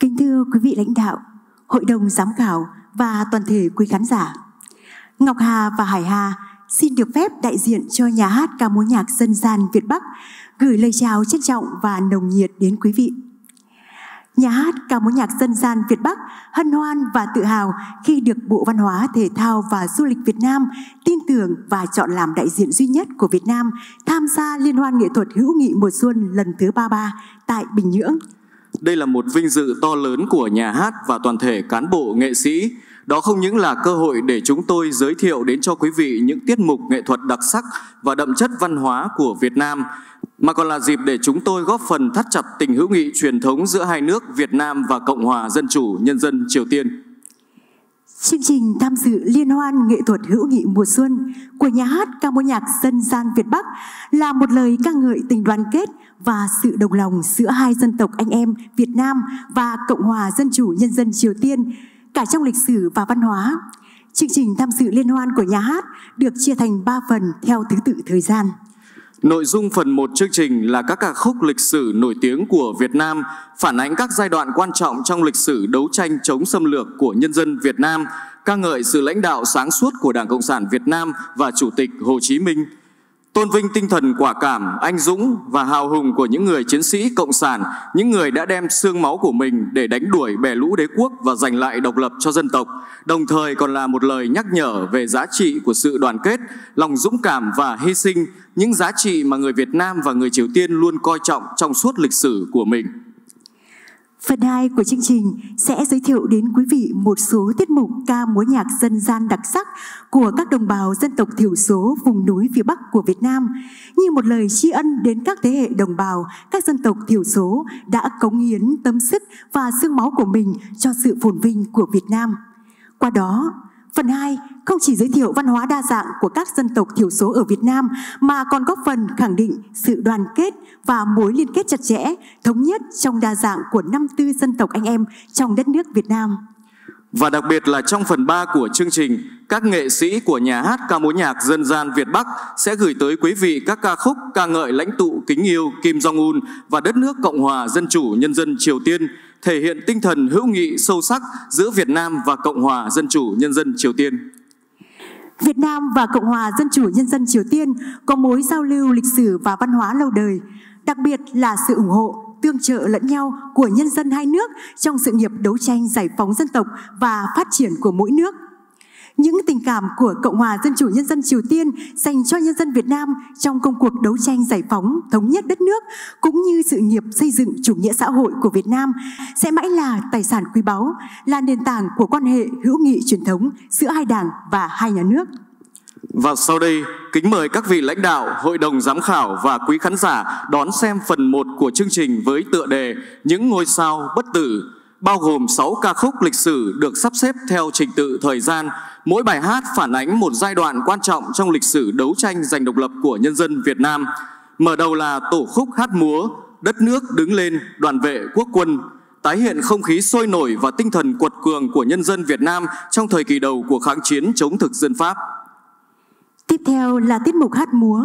Kính thưa quý vị lãnh đạo, hội đồng giám khảo và toàn thể quý khán giả. Ngọc Hà và Hải Hà xin được phép đại diện cho nhà hát ca múa nhạc dân gian Việt Bắc gửi lời chào trân trọng và nồng nhiệt đến quý vị. Nhà hát ca múa nhạc dân gian Việt Bắc hân hoan và tự hào khi được Bộ Văn hóa, Thể thao và Du lịch Việt Nam tin tưởng và chọn làm đại diện duy nhất của Việt Nam tham gia Liên hoan nghệ thuật hữu nghị mùa xuân lần thứ 33 tại Bình Nhưỡng. Đây là một vinh dự to lớn của nhà hát và toàn thể cán bộ nghệ sĩ. Đó không những là cơ hội để chúng tôi giới thiệu đến cho quý vị những tiết mục nghệ thuật đặc sắc và đậm chất văn hóa của Việt Nam, mà còn là dịp để chúng tôi góp phần thắt chặt tình hữu nghị truyền thống giữa hai nước Việt Nam và Cộng hòa Dân chủ Nhân dân Triều Tiên. Chương trình tham dự Liên hoan nghệ thuật hữu nghị mùa xuân của nhà hát ca mối nhạc dân gian Việt Bắc là một lời ca ngợi tình đoàn kết và sự đồng lòng giữa hai dân tộc anh em Việt Nam và Cộng hòa Dân chủ Nhân dân Triều Tiên, cả trong lịch sử và văn hóa. Chương trình tham dự liên hoan của nhà hát được chia thành 3 phần theo thứ tự thời gian. Nội dung phần 1 chương trình là các ca khúc lịch sử nổi tiếng của Việt Nam, phản ánh các giai đoạn quan trọng trong lịch sử đấu tranh chống xâm lược của nhân dân Việt Nam, ca ngợi sự lãnh đạo sáng suốt của Đảng Cộng sản Việt Nam và Chủ tịch Hồ Chí Minh – tôn vinh tinh thần quả cảm, anh dũng và hào hùng của những người chiến sĩ cộng sản, những người đã đem xương máu của mình để đánh đuổi bè lũ đế quốc và giành lại độc lập cho dân tộc, đồng thời còn là một lời nhắc nhở về giá trị của sự đoàn kết, lòng dũng cảm và hy sinh, những giá trị mà người Việt Nam và người Triều Tiên luôn coi trọng trong suốt lịch sử của mình. Phần 2 của chương trình sẽ giới thiệu đến quý vị một số tiết mục ca múa nhạc dân gian đặc sắc của các đồng bào dân tộc thiểu số vùng núi phía Bắc của Việt Nam như một lời tri ân đến các thế hệ đồng bào, các dân tộc thiểu số đã cống hiến tâm sức và xương máu của mình cho sự phồn vinh của Việt Nam. Qua đó, Phần 2 không chỉ giới thiệu văn hóa đa dạng của các dân tộc thiểu số ở Việt Nam mà còn góp phần khẳng định sự đoàn kết và mối liên kết chặt chẽ, thống nhất trong đa dạng của năm tư dân tộc anh em trong đất nước Việt Nam. Và đặc biệt là trong phần 3 của chương trình, các nghệ sĩ của nhà hát ca mối nhạc dân gian Việt Bắc sẽ gửi tới quý vị các ca khúc ca ngợi lãnh tụ kính yêu Kim Jong-un và đất nước Cộng hòa Dân chủ Nhân dân Triều Tiên, thể hiện tinh thần hữu nghị sâu sắc giữa Việt Nam và Cộng hòa Dân chủ Nhân dân Triều Tiên. Việt Nam và Cộng hòa Dân chủ Nhân dân Triều Tiên có mối giao lưu lịch sử và văn hóa lâu đời, đặc biệt là sự ủng hộ tương trợ lẫn nhau của nhân dân hai nước trong sự nghiệp đấu tranh giải phóng dân tộc và phát triển của mỗi nước. Những tình cảm của Cộng hòa Dân chủ Nhân dân Triều Tiên dành cho nhân dân Việt Nam trong công cuộc đấu tranh giải phóng, thống nhất đất nước, cũng như sự nghiệp xây dựng chủ nghĩa xã hội của Việt Nam sẽ mãi là tài sản quý báu, là nền tảng của quan hệ hữu nghị truyền thống giữa hai đảng và hai nhà nước. Và sau đây, kính mời các vị lãnh đạo, hội đồng giám khảo và quý khán giả đón xem phần 1 của chương trình với tựa đề Những ngôi sao bất tử, bao gồm 6 ca khúc lịch sử được sắp xếp theo trình tự thời gian. Mỗi bài hát phản ánh một giai đoạn quan trọng trong lịch sử đấu tranh giành độc lập của nhân dân Việt Nam. Mở đầu là tổ khúc hát múa, đất nước đứng lên, đoàn vệ quốc quân, tái hiện không khí sôi nổi và tinh thần quật cường của nhân dân Việt Nam trong thời kỳ đầu của kháng chiến chống thực dân Pháp. Tiếp theo là tiết mục hát múa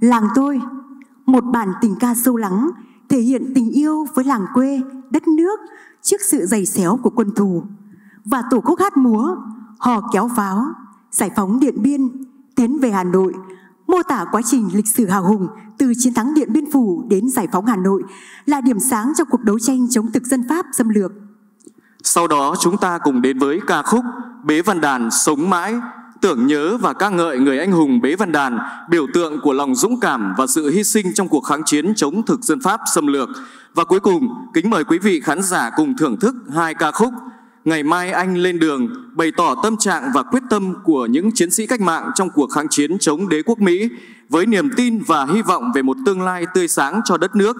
Làng tôi Một bản tình ca sâu lắng Thể hiện tình yêu với làng quê, đất nước Trước sự giày xéo của quân thù. Và tổ khúc hát múa Hò kéo pháo Giải phóng Điện Biên Tiến về Hà Nội Mô tả quá trình lịch sử hào hùng Từ chiến thắng Điện Biên Phủ đến giải phóng Hà Nội Là điểm sáng trong cuộc đấu tranh chống thực dân Pháp xâm lược. Sau đó chúng ta cùng đến với ca khúc Bế Văn Đàn Sống Mãi tưởng nhớ và ca ngợi người anh hùng Bế Văn Đàn, biểu tượng của lòng dũng cảm và sự hy sinh trong cuộc kháng chiến chống thực dân Pháp xâm lược. Và cuối cùng, kính mời quý vị khán giả cùng thưởng thức hai ca khúc Ngày mai anh lên đường bày tỏ tâm trạng và quyết tâm của những chiến sĩ cách mạng trong cuộc kháng chiến chống đế quốc Mỹ với niềm tin và hy vọng về một tương lai tươi sáng cho đất nước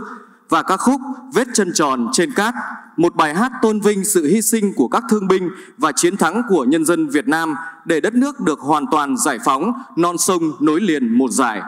và ca khúc Vết chân tròn trên cát, một bài hát tôn vinh sự hy sinh của các thương binh và chiến thắng của nhân dân Việt Nam để đất nước được hoàn toàn giải phóng, non sông nối liền một giải.